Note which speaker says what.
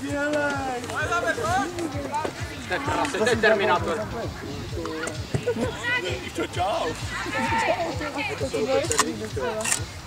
Speaker 1: Vieni! Se sei terminato! Ciao! Ciao
Speaker 2: ciao!